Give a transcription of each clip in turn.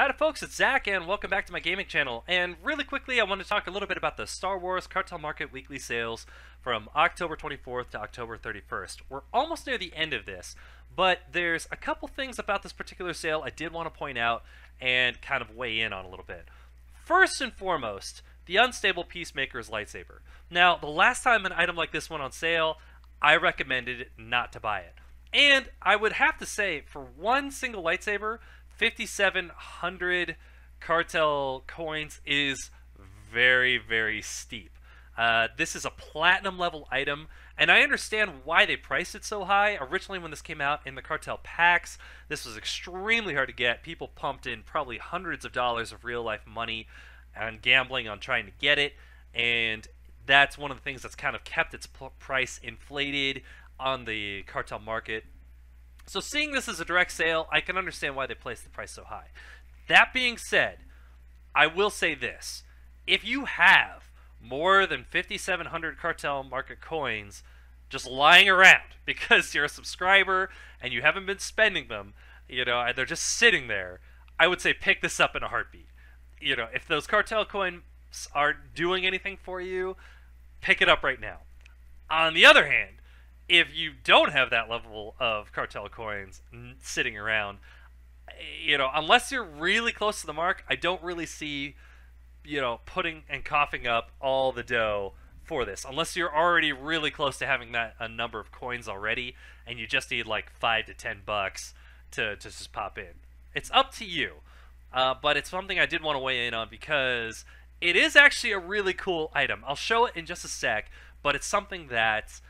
Howdy folks, it's Zak and welcome back to my gaming channel. And really quickly, I want to talk a little bit about the Star Wars Cartel Market weekly sales from October 24th to October 31st. We're almost near the end of this, but there's a couple things about this particular sale I did want to point out and kind of weigh in on a little bit. First and foremost, the Unstable Peacemaker's lightsaber. Now, the last time an item like this went on sale, I recommended not to buy it. And I would have to say, for one single lightsaber, 5,700 cartel coins is very, very steep. Uh, this is a platinum level item, and I understand why they priced it so high. Originally, when this came out in the cartel packs, this was extremely hard to get. People pumped in probably hundreds of dollars of real life money and gambling on trying to get it, and that's one of the things that's kind of kept its price inflated on the cartel market so seeing this as a direct sale, I can understand why they placed the price so high. That being said, I will say this. If you have more than 5,700 cartel market coins just lying around because you're a subscriber and you haven't been spending them, you know, and they're just sitting there, I would say pick this up in a heartbeat. You know, if those cartel coins aren't doing anything for you, pick it up right now. On the other hand, if you don't have that level of cartel coins sitting around, you know, unless you're really close to the mark, I don't really see, you know, putting and coughing up all the dough for this. Unless you're already really close to having that a number of coins already, and you just need like five to ten bucks to, to just pop in. It's up to you. Uh, but it's something I did want to weigh in on because it is actually a really cool item. I'll show it in just a sec, but it's something that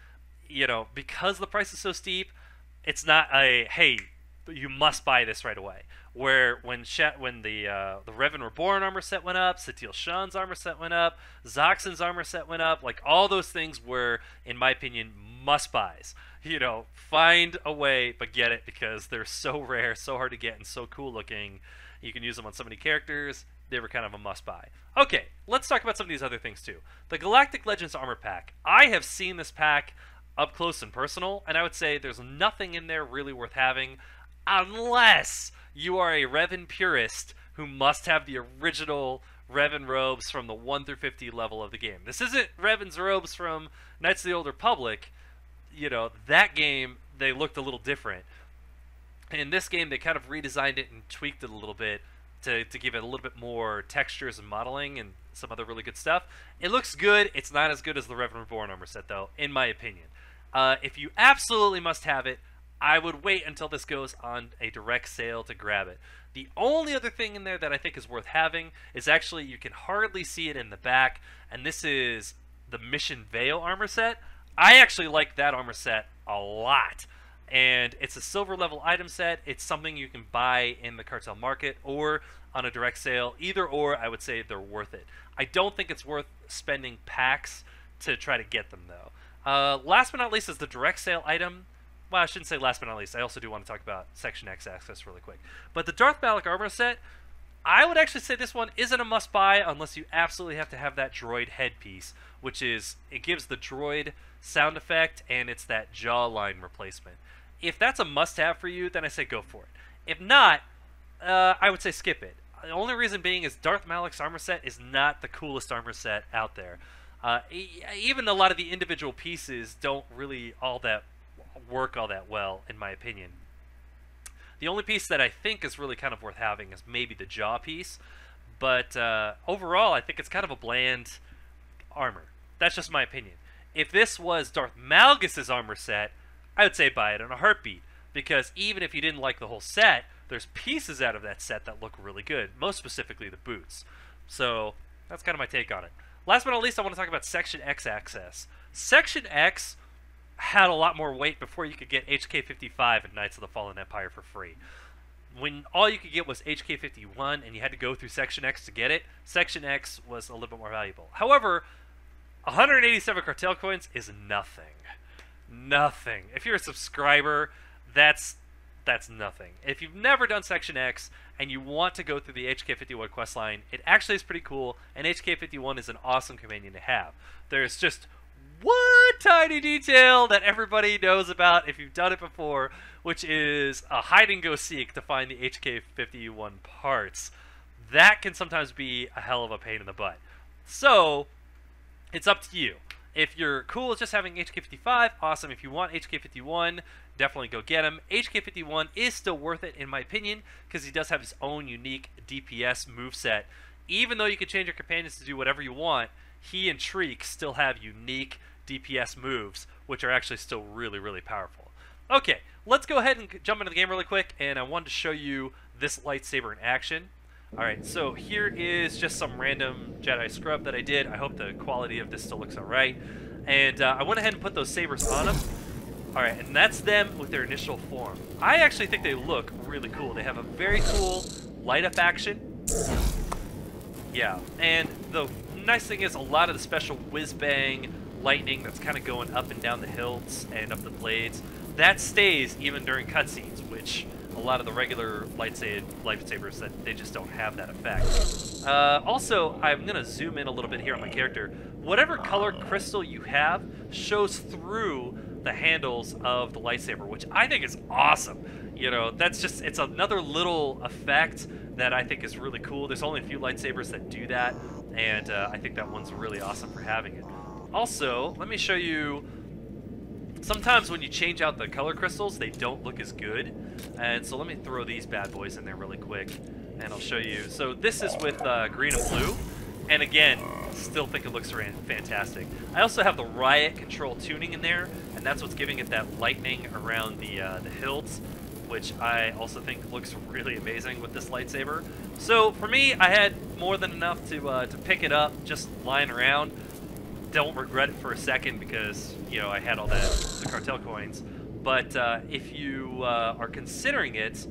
you know, because the price is so steep, it's not a hey, you must buy this right away. Where when when the uh, the Revan Reborn armor set went up, Satele Shan's armor set went up, Zoxan's armor set went up, like all those things were, in my opinion, must buys. You know, find a way, but get it because they're so rare, so hard to get, and so cool looking. You can use them on so many characters. They were kind of a must buy. Okay, let's talk about some of these other things too. The Galactic Legends armor pack. I have seen this pack up close and personal, and I would say there's nothing in there really worth having unless you are a Revan purist who must have the original Revan robes from the 1 through 50 level of the game. This isn't Revan's robes from Knights of the Old Republic. You know, that game, they looked a little different. In this game, they kind of redesigned it and tweaked it a little bit to, to give it a little bit more textures and modeling and some other really good stuff. It looks good. It's not as good as the Revan Reborn armor set, though, in my opinion. Uh, if you absolutely must have it, I would wait until this goes on a direct sale to grab it. The only other thing in there that I think is worth having is actually you can hardly see it in the back, and this is the Mission Vao armor set. I actually like that armor set a lot. And it's a silver level item set. It's something you can buy in the cartel market or on a direct sale. Either or, I would say they're worth it. I don't think it's worth spending packs to try to get them, though. Uh, last but not least is the direct sale item. Well, I shouldn't say last but not least. I also do want to talk about Section X access really quick. But the Darth Malak armor set, I would actually say this one isn't a must buy unless you absolutely have to have that droid headpiece, which is it gives the droid sound effect and it's that jawline replacement. If that's a must have for you, then I say go for it. If not, uh, I would say skip it. The only reason being is Darth Malak's armor set is not the coolest armor set out there. Uh, even a lot of the individual pieces don't really all that work all that well, in my opinion. The only piece that I think is really kind of worth having is maybe the jaw piece, but uh, overall, I think it's kind of a bland armor. That's just my opinion. If this was Darth Malgus's armor set, I would say buy it in a heartbeat, because even if you didn't like the whole set, there's pieces out of that set that look really good, most specifically the boots. So that's kind of my take on it. Last but not least, I want to talk about Section X access. Section X had a lot more weight before you could get HK55 and Knights of the Fallen Empire for free. When all you could get was HK51 and you had to go through Section X to get it, Section X was a little bit more valuable. However, 187 cartel coins is nothing. Nothing. If you're a subscriber, that's that's nothing. If you've never done Section X and you want to go through the HK51 questline, it actually is pretty cool, and HK51 is an awesome companion to have. There's just one tiny detail that everybody knows about if you've done it before, which is a hide and go seek to find the HK51 parts. That can sometimes be a hell of a pain in the butt. So, it's up to you. If you're cool with just having HK55, awesome. If you want HK51, definitely go get him. HK51 is still worth it, in my opinion, because he does have his own unique DPS moveset. Even though you can change your companions to do whatever you want, he and Shriek still have unique DPS moves, which are actually still really, really powerful. Okay, let's go ahead and jump into the game really quick, and I wanted to show you this lightsaber in action. Alright, so here is just some random Jedi scrub that I did. I hope the quality of this still looks alright. And uh, I went ahead and put those sabers on them. Alright, and that's them with their initial form. I actually think they look really cool. They have a very cool light up action. Yeah, and the nice thing is a lot of the special whiz bang lightning that's kind of going up and down the hilts and up the blades, that stays even during cutscenes, which a lot of the regular lightsaber lightsabers that they just don't have that effect. Uh, also, I'm gonna zoom in a little bit here on my character. Whatever color crystal you have shows through the handles of the lightsaber, which I think is awesome. You know, that's just, it's another little effect that I think is really cool. There's only a few lightsabers that do that, and uh, I think that one's really awesome for having it. Also, let me show you sometimes when you change out the color crystals, they don't look as good. And so let me throw these bad boys in there really quick, and I'll show you. So this is with uh, green and blue, and again, still think it looks fantastic. I also have the Riot Control tuning in there, and that's what's giving it that lightning around the, uh, the hilts, which I also think looks really amazing with this lightsaber. So for me, I had more than enough to, uh, to pick it up just lying around don't regret it for a second because you know I had all that the cartel coins. But uh, if you uh, are considering it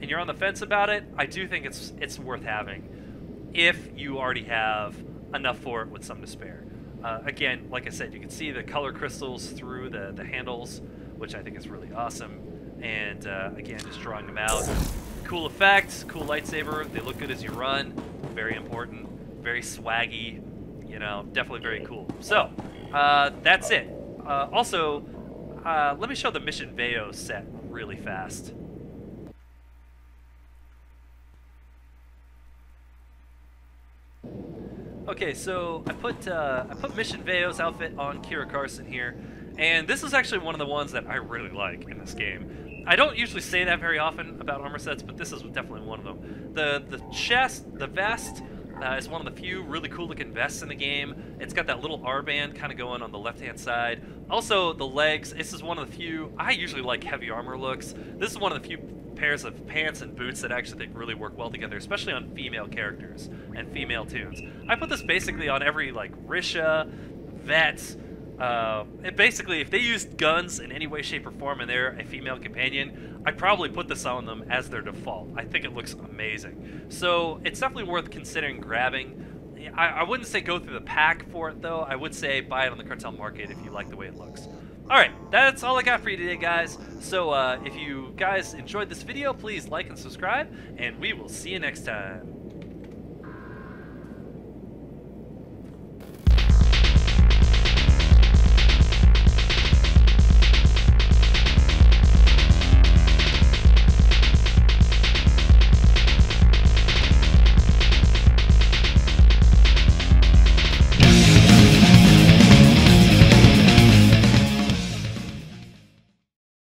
and you're on the fence about it, I do think it's it's worth having if you already have enough for it with some to spare. Uh, again, like I said, you can see the color crystals through the, the handles, which I think is really awesome. And uh, again, just drawing them out. Cool effects, cool lightsaber. They look good as you run. Very important. Very swaggy you know, definitely very cool. So, uh, that's it. Uh, also, uh, let me show the Mission Vao set really fast. Okay, so I put uh, I put Mission Vao's outfit on Kira Carsen here, and this is actually one of the ones that I really like in this game. I don't usually say that very often about armor sets, but this is definitely one of them. The the chest, the vest, uh, it's one of the few really cool looking vests in the game. It's got that little R-band kind of going on the left-hand side. Also, the legs, this is one of the few, I usually like heavy armor looks. This is one of the few pairs of pants and boots that actually think really work well together, especially on female characters and female tunes. I put this basically on every, like, Risha, Vette, uh, basically, if they used guns in any way, shape, or form and they're a female companion, I'd probably put this on them as their default. I think it looks amazing. So it's definitely worth considering grabbing. I, I wouldn't say go through the pack for it, though. I would say buy it on the cartel market if you like the way it looks. Alright, that's all I got for you today, guys. So uh, if you guys enjoyed this video, please like and subscribe, and we will see you next time.